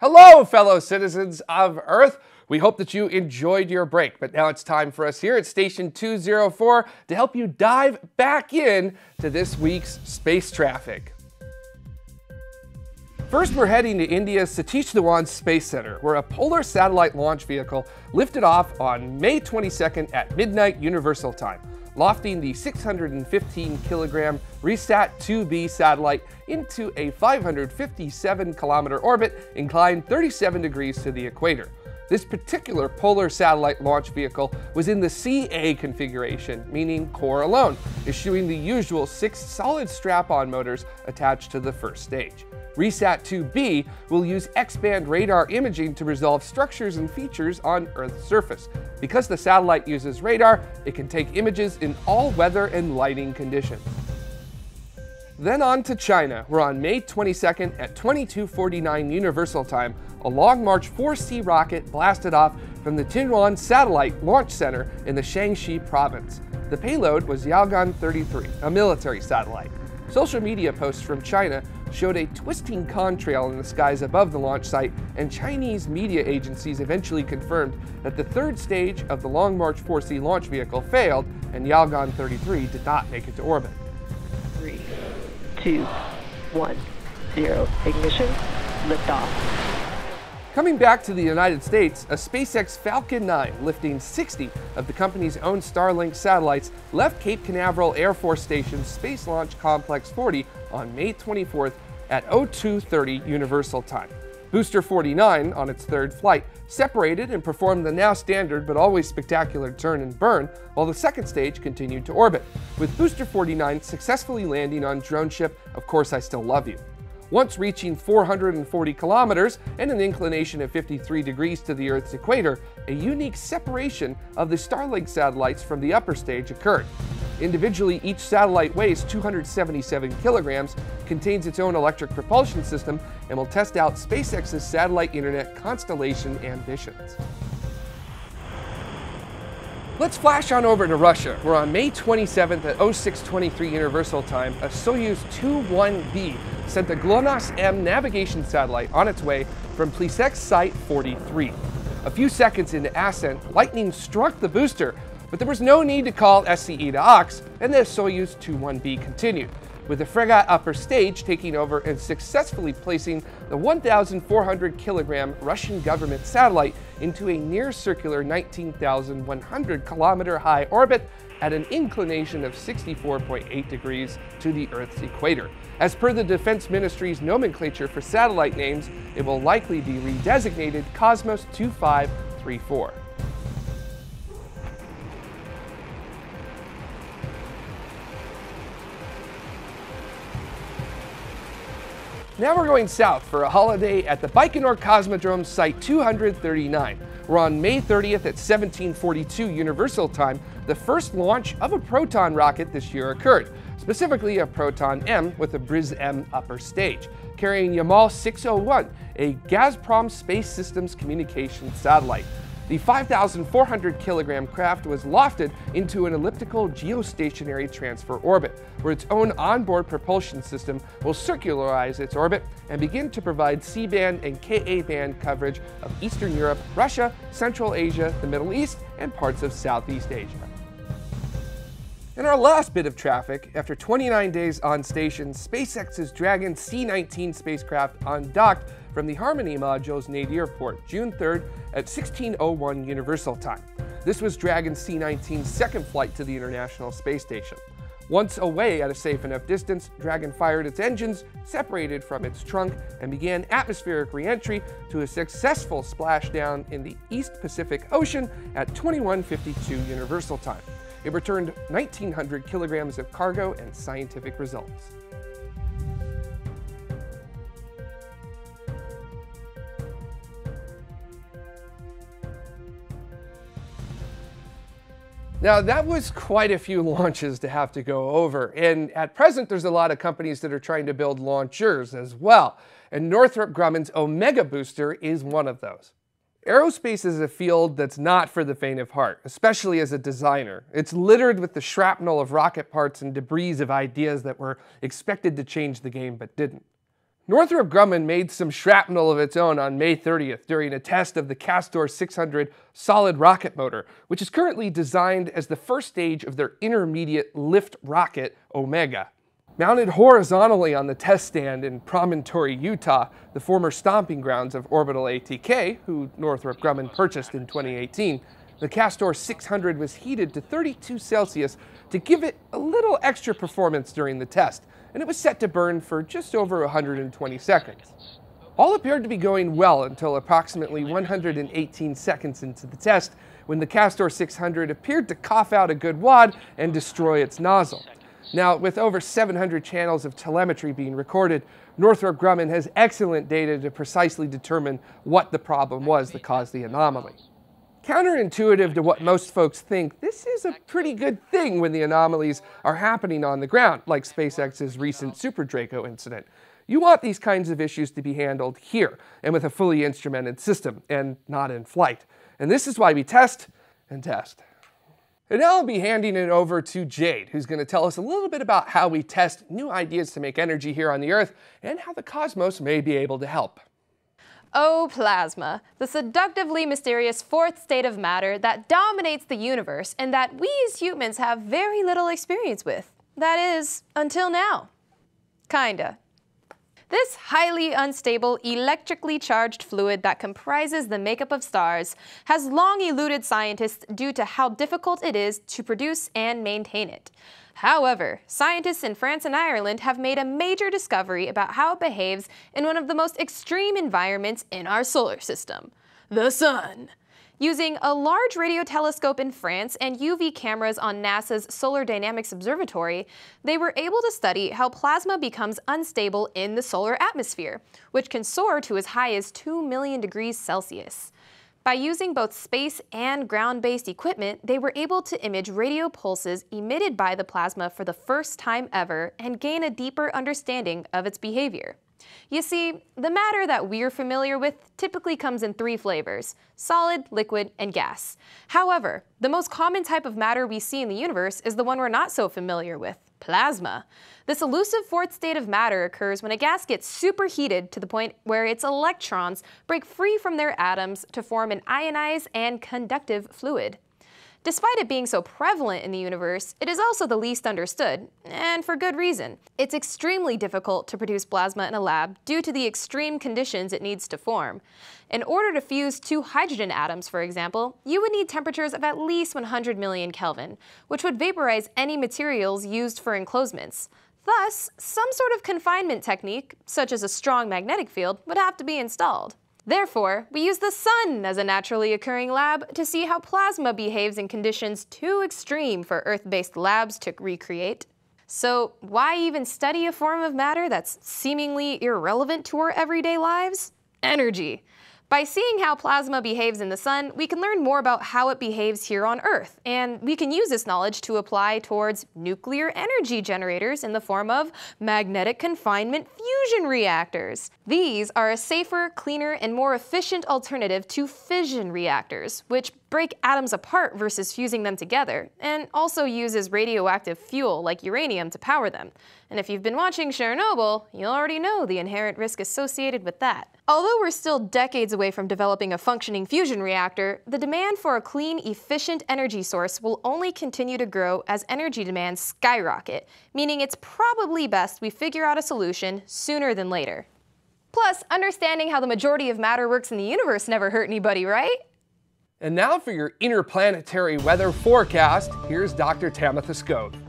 Hello, fellow citizens of Earth. We hope that you enjoyed your break, but now it's time for us here at Station 204 to help you dive back in to this week's space traffic. First, we're heading to India's Satish Dhawan Space Center, where a polar satellite launch vehicle lifted off on May 22nd at midnight Universal Time lofting the 615 kilogram RISAT-2B satellite into a 557 kilometer orbit inclined 37 degrees to the equator. This particular polar satellite launch vehicle was in the CA configuration, meaning core alone, eschewing the usual six solid strap-on motors attached to the first stage. RISAT-2B will use X-band radar imaging to resolve structures and features on Earth's surface. Because the satellite uses radar, it can take images in all weather and lighting conditions. Then on to China, where on May 22nd at 2249 Universal Time, a Long March 4C rocket blasted off from the Taiyuan Satellite Launch Center in the Shaanxi province. The payload was Yaogan 33, a military satellite. Social media posts from China showed a twisting contrail in the skies above the launch site, and Chinese media agencies eventually confirmed that the third stage of the Long March 4C launch vehicle failed and Yaogan 33 did not make it to orbit. Three, two, one, zero. Ignition, liftoff. Coming back to the United States, a SpaceX Falcon 9 lifting 60 of the company's own Starlink satellites left Cape Canaveral Air Force Station's Space Launch Complex 40 on May 24th at 0230 Universal Time. Booster 49, on its third flight, separated and performed the now standard but always spectacular turn and burn, while the second stage continued to orbit, with Booster 49 successfully landing on drone ship Of Course I Still Love You. Once reaching 440 kilometers and an inclination of 53 degrees to the Earth's equator, a unique separation of the Starlink satellites from the upper stage occurred. Individually, each satellite weighs 277 kilograms, contains its own electric propulsion system, and will test out SpaceX's satellite internet constellation ambitions. Let's flash on over to Russia, where on May 27th at 0623 Universal Time, a Soyuz 21B sent the GLONASS-M navigation satellite on its way from Plesetsk Site 43. A few seconds into ascent, lightning struck the booster, but there was no need to call SCE to aux, and the Soyuz 21B continued with the Fregat upper stage taking over and successfully placing the 1,400 kilogram Russian government satellite into a near circular 19,100 kilometer high orbit at an inclination of 64.8 degrees to the Earth's equator. As per the Defense Ministry's nomenclature for satellite names, it will likely be redesignated Cosmos 2534. Now we're going south for a holiday at the Baikonur Cosmodrome Site 239, We're on May 30th at 1742 Universal Time, the first launch of a Proton rocket this year occurred, specifically a Proton M with a Briz M upper stage, carrying Yamal 601, a Gazprom Space Systems communication satellite. The 5,400 kilogram craft was lofted into an elliptical geostationary transfer orbit, where its own onboard propulsion system will circularize its orbit and begin to provide C-band and Ka-band coverage of Eastern Europe, Russia, Central Asia, the Middle East, and parts of Southeast Asia. In our last bit of traffic, after 29 days on station, SpaceX's Dragon C-19 spacecraft undocked from the Harmony module's Nadir port, June 3rd at 1601 Universal Time. This was Dragon C-19's second flight to the International Space Station. Once away at a safe enough distance, Dragon fired its engines, separated from its trunk, and began atmospheric reentry to a successful splashdown in the East Pacific Ocean at 2152 Universal Time. It returned 1,900 kilograms of cargo and scientific results. Now, that was quite a few launches to have to go over. And at present, there's a lot of companies that are trying to build launchers as well. And Northrop Grumman's Omega Booster is one of those. Aerospace is a field that's not for the faint of heart, especially as a designer. It's littered with the shrapnel of rocket parts and debris of ideas that were expected to change the game but didn't. Northrop Grumman made some shrapnel of its own on May 30th during a test of the Castor 600 solid rocket motor, which is currently designed as the first stage of their intermediate lift rocket, Omega. Mounted horizontally on the test stand in Promontory, Utah, the former stomping grounds of Orbital ATK, who Northrop Grumman purchased in 2018, the Castor 600 was heated to 32 Celsius to give it a little extra performance during the test and it was set to burn for just over 120 seconds. All appeared to be going well until approximately 118 seconds into the test when the Castor 600 appeared to cough out a good wad and destroy its nozzle. Now, with over 700 channels of telemetry being recorded, Northrop Grumman has excellent data to precisely determine what the problem was that caused the anomaly. Counterintuitive to what most folks think, this is a pretty good thing when the anomalies are happening on the ground, like SpaceX's recent Super Draco incident. You want these kinds of issues to be handled here and with a fully instrumented system and not in flight. And this is why we test and test. And now I'll be handing it over to Jade, who's going to tell us a little bit about how we test new ideas to make energy here on the Earth and how the cosmos may be able to help. Oh, plasma, the seductively mysterious fourth state of matter that dominates the universe and that we as humans have very little experience with. That is, until now. Kinda. This highly unstable, electrically charged fluid that comprises the makeup of stars has long eluded scientists due to how difficult it is to produce and maintain it. However, scientists in France and Ireland have made a major discovery about how it behaves in one of the most extreme environments in our solar system, the Sun. Using a large radio telescope in France and UV cameras on NASA's Solar Dynamics Observatory, they were able to study how plasma becomes unstable in the solar atmosphere, which can soar to as high as 2 million degrees Celsius. By using both space and ground-based equipment, they were able to image radio pulses emitted by the plasma for the first time ever and gain a deeper understanding of its behavior. You see, the matter that we're familiar with typically comes in three flavors solid, liquid, and gas. However, the most common type of matter we see in the universe is the one we're not so familiar with plasma. This elusive fourth state of matter occurs when a gas gets superheated to the point where its electrons break free from their atoms to form an ionized and conductive fluid. Despite it being so prevalent in the universe, it is also the least understood, and for good reason. It's extremely difficult to produce plasma in a lab due to the extreme conditions it needs to form. In order to fuse two hydrogen atoms, for example, you would need temperatures of at least 100 million Kelvin, which would vaporize any materials used for enclosements. Thus, some sort of confinement technique, such as a strong magnetic field, would have to be installed. Therefore, we use the sun as a naturally occurring lab to see how plasma behaves in conditions too extreme for Earth-based labs to recreate. So why even study a form of matter that's seemingly irrelevant to our everyday lives? Energy. By seeing how plasma behaves in the sun, we can learn more about how it behaves here on Earth, and we can use this knowledge to apply towards nuclear energy generators in the form of magnetic confinement fusion reactors. These are a safer, cleaner, and more efficient alternative to fission reactors, which break atoms apart versus fusing them together, and also uses radioactive fuel like uranium to power them. And if you've been watching Chernobyl, you already know the inherent risk associated with that. Although we're still decades away from developing a functioning fusion reactor, the demand for a clean, efficient energy source will only continue to grow as energy demands skyrocket, meaning it's probably best we figure out a solution sooner than later. Plus, understanding how the majority of matter works in the universe never hurt anybody, right? And now for your interplanetary weather forecast, here's Dr. Tamitha Skov.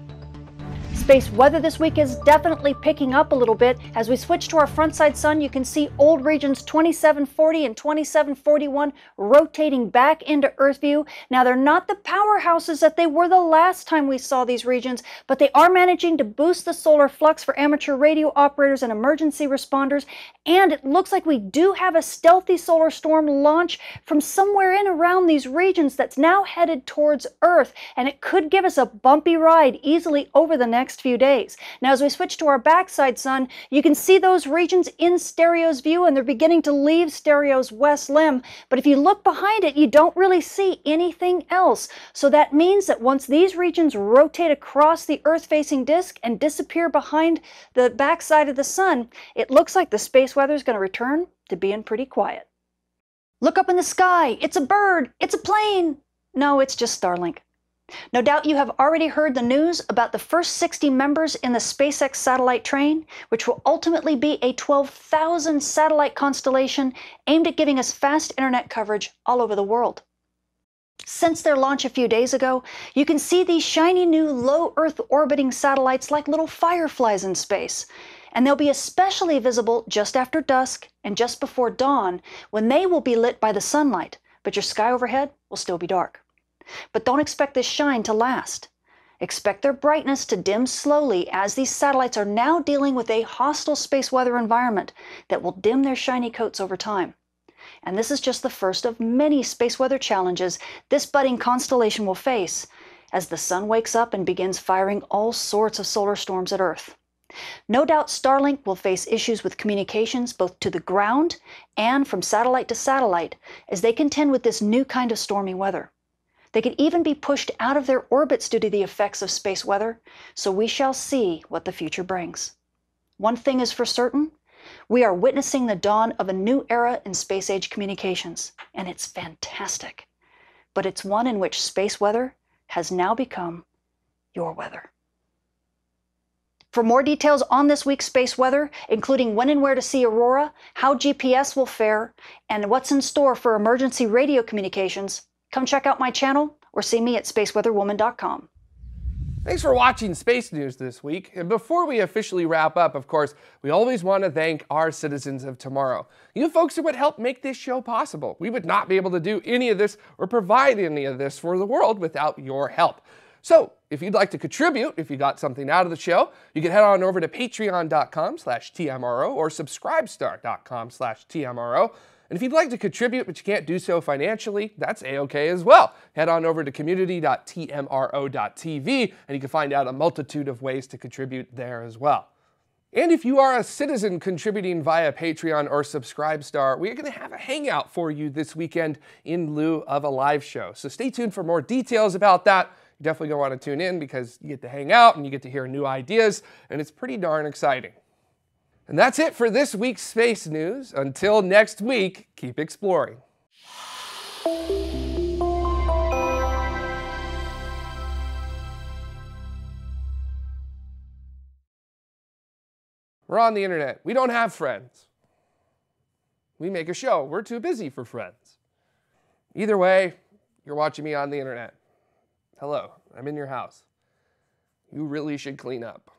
Space weather this week is definitely picking up a little bit. As we switch to our front side sun, you can see old regions 2740 and 2741 rotating back into Earth view. Now, they're not the powerhouses that they were the last time we saw these regions, but they are managing to boost the solar flux for amateur radio operators and emergency responders. And it looks like we do have a stealthy solar storm launch from somewhere in around these regions that's now headed towards Earth. And it could give us a bumpy ride easily over the next next few days. Now, as we switch to our backside sun, you can see those regions in Stereo's view and they're beginning to leave Stereo's west limb. But if you look behind it, you don't really see anything else. So that means that once these regions rotate across the Earth facing disk and disappear behind the backside of the sun, it looks like the space weather is going to return to being pretty quiet. Look up in the sky. It's a bird. It's a plane. No, it's just Starlink. No doubt you have already heard the news about the first 60 members in the SpaceX satellite train, which will ultimately be a 12,000 satellite constellation aimed at giving us fast internet coverage all over the world. Since their launch a few days ago, you can see these shiny new low Earth orbiting satellites like little fireflies in space. And they'll be especially visible just after dusk and just before dawn when they will be lit by the sunlight, but your sky overhead will still be dark. But don't expect this shine to last. Expect their brightness to dim slowly as these satellites are now dealing with a hostile space weather environment that will dim their shiny coats over time. And this is just the first of many space weather challenges this budding constellation will face as the sun wakes up and begins firing all sorts of solar storms at Earth. No doubt Starlink will face issues with communications both to the ground and from satellite to satellite as they contend with this new kind of stormy weather. They could even be pushed out of their orbits due to the effects of space weather, so we shall see what the future brings. One thing is for certain we are witnessing the dawn of a new era in space age communications, and it's fantastic. But it's one in which space weather has now become your weather. For more details on this week's space weather, including when and where to see aurora, how GPS will fare, and what's in store for emergency radio communications, Come check out my channel or see me at spaceweatherwoman.com. Thanks for watching Space News this week. And before we officially wrap up, of course, we always want to thank our citizens of tomorrow. You folks are what help make this show possible. We would not be able to do any of this or provide any of this for the world without your help. So if you'd like to contribute, if you got something out of the show, you can head on over to patreon.com slash TMRO or subscribestar.com slash TMRO. And if you'd like to contribute but you can't do so financially, that's a-okay as well. Head on over to community.tmro.tv and you can find out a multitude of ways to contribute there as well. And if you are a citizen contributing via Patreon or Subscribestar, we're going to have a hangout for you this weekend in lieu of a live show. So stay tuned for more details about that. You're definitely going to want to tune in because you get to hang out and you get to hear new ideas, and it's pretty darn exciting. And that's it for this week's space news. Until next week, keep exploring. We're on the internet. We don't have friends. We make a show. We're too busy for friends. Either way, you're watching me on the internet. Hello, I'm in your house. You really should clean up.